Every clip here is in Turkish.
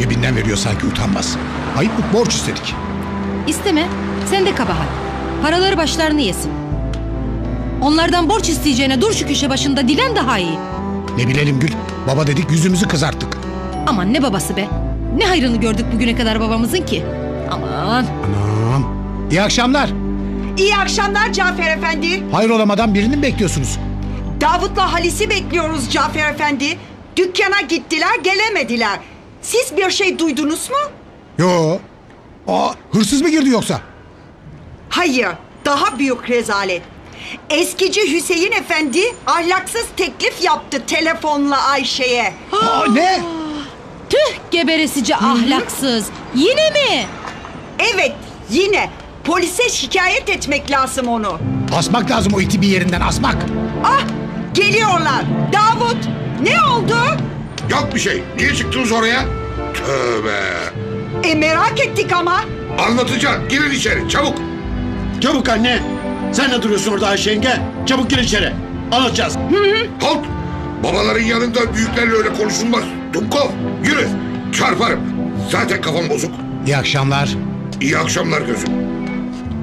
Cebinden veriyor sanki utanmaz. Ayıp mı? Borç istedik. İsteme. Sen de kabahat. Paraları başlarını yesin. Onlardan borç isteyeceğine dur şu köşe başında dilen daha iyi. Ne bilelim Gül. Baba dedik yüzümüzü kızarttık. Aman ne babası be. Ne hayrını gördük bugüne kadar babamızın ki. Aman. Anam. İyi akşamlar. İyi akşamlar Cafer Efendi. Hayır olamadan birini mi bekliyorsunuz? Davut'la Halis'i bekliyoruz Cafer Efendi. Dükkana gittiler gelemediler. Siz bir şey duydunuz mu? Yo. Aa, hırsız mı girdi yoksa? Hayır. Daha büyük rezalet. Eskici Hüseyin Efendi ahlaksız teklif yaptı telefonla Ayşe'ye. Aa, ne? Tüh geberesici ahlaksız. Yine mi? Evet yine polise şikayet etmek lazım onu. Asmak lazım o iti bir yerinden asmak. Ah geliyorlar. Davut ne oldu? Yok bir şey. Niye çıktınız oraya? Tövbe. E merak ettik ama. Anlatacağım. Girin içeri çabuk. Çabuk anne. Sen ne duruyorsun orada Ayşe yenge? Çabuk gir içeri. Anlatacağız. Halt. Babaların yanında büyüklerle öyle konuşulmaz. Dumkov yürü. Çarparım. Zaten kafam bozuk. İyi akşamlar. İyi akşamlar gözüm.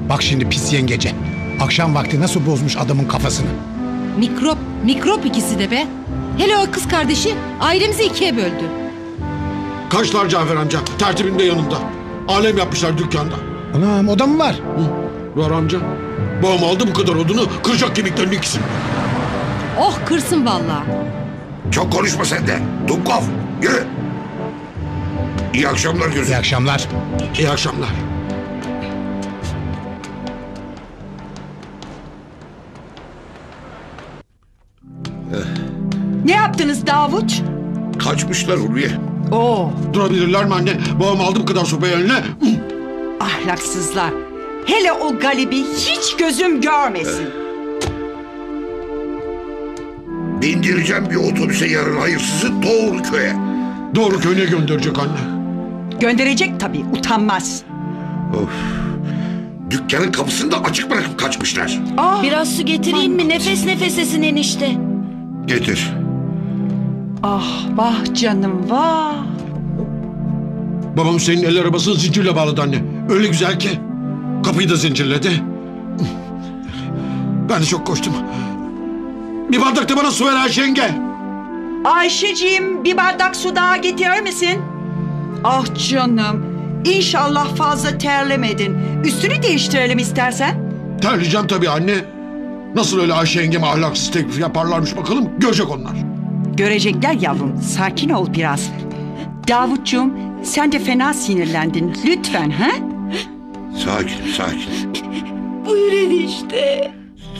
Bak şimdi pis yengece. Akşam vakti nasıl bozmuş adamın kafasını. Mikrop, mikrop ikisi de be. Hele o kız kardeşi ailemizi ikiye böldü. Kaçlar Cafer amca. Tertibinde yanında. Alem yapmışlar dükkanda. Anam o da mı var? Var amca. Babam aldı bu kadar odunu kıracak kemiklerini ikisini. Oh kırsın vallahi. Çok konuşma sen de. Dumkov yürü. İyi akşamlar gözüm. İyi akşamlar. İyi akşamlar. Ne yaptınız Davut? Kaçmışlar Ulviye. Oo Durabilirler mi anne? Babam aldı bu kadar sopayı eline. ahlaksızlar. Hele o galibi hiç gözüm görmesin. Bindireceğim bir otobüse yarın hayırsızı doğru köye. Doğru köyüne gönderecek anne. Gönderecek tabii utanmaz. Of. Dükkanın kapısını da açık bırakıp kaçmışlar. Ah, Biraz su getireyim mi? Nefes nefesesin enişte. Getir. Ah vah canım vah. Babam senin el arabasını zincirle bağladı anne. Öyle güzel ki. Kapıyı da zincirledi. Ben de çok koştum. Bir bardak da bana su ver Ayşe yenge. Ayşeciğim bir bardak su daha getirir misin? Ah canım. İnşallah fazla terlemedin. Üstünü değiştirelim istersen. Terleyeceğim tabii anne. Nasıl öyle Ayşe yengeme ahlaksız teklif yaparlarmış bakalım. Görecek onlar. Görecekler yavrum. Sakin ol biraz. Davutcuğum sen de fena sinirlendin. Lütfen ha? Sakin sakin. Buyur enişte.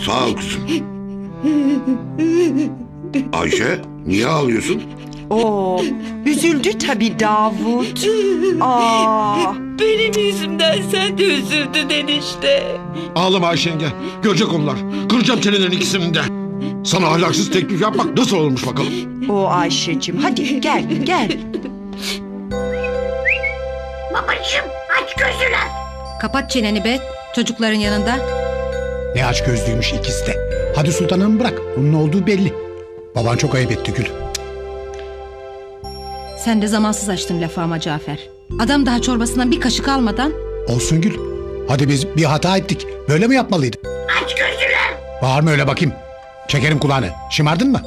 Sağ ol kızım. Ayşe niye ağlıyorsun? Oo, üzüldü tabii Davut. Aa, Benim yüzümden sen de üzüldün enişte. Ağlama Ayşe yenge. Görecek onlar. Kıracağım çenelerin ikisinin de. Sana ahlaksız teklif yapmak nasıl olmuş bakalım. o Ayşe'cim hadi gel gel. Kapat çeneni be çocukların yanında. Ne aç gözlüymüş ikisi de. Hadi sultanım bırak. Onun olduğu belli. Baban çok ayıp etti Gül. Sen de zamansız açtın lafı ama Cafer. Adam daha çorbasından bir kaşık almadan Olsun Gül. Hadi biz bir hata ettik. Böyle mi yapmalıydık? Aç gözünü. Bağırma öyle bakayım. Çekerim kulağını. Şımardın mı?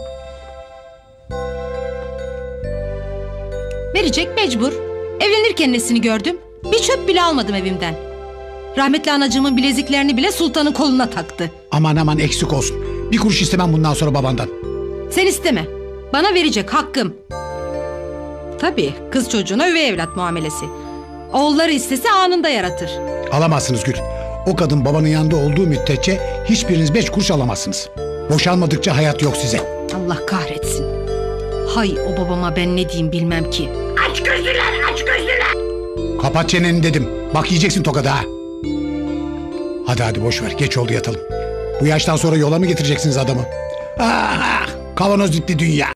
verecek mecbur. Evlenirken nesini gördüm. Bir çöp bile almadım evimden. Rahmetli anacığımın bileziklerini bile sultanın koluna taktı. Aman aman eksik olsun. Bir kuruş istemem bundan sonra babandan. Sen isteme. Bana verecek hakkım. Tabii kız çocuğuna üvey evlat muamelesi. Oğulları istese anında yaratır. Alamazsınız Gül. O kadın babanın yanında olduğu müddetçe hiçbiriniz beş kuruş alamazsınız. Boşanmadıkça hayat yok size. Allah kahretsin. Hay o babama ben ne diyeyim bilmem ki. Kapat çeneni dedim. Bak yiyeceksin tokadı ha. Hadi hadi boş ver. Geç oldu yatalım. Bu yaştan sonra yola mı getireceksiniz adamı? Ah, kavanoz dipli dünya.